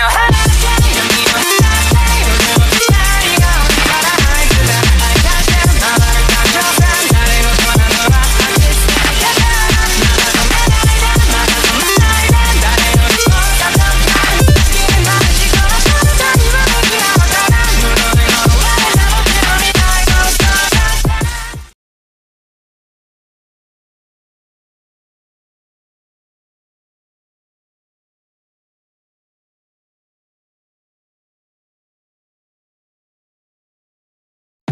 you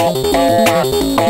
Three,